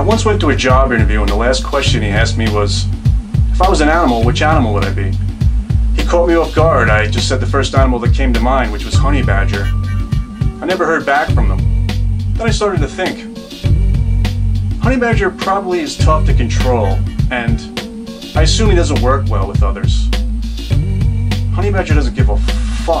I once went to a job interview and the last question he asked me was, if I was an animal, which animal would I be? He caught me off guard. I just said the first animal that came to mind, which was honey badger. I never heard back from them. Then I started to think. Honey badger probably is tough to control, and I assume he doesn't work well with others. Honey badger doesn't give a fuck.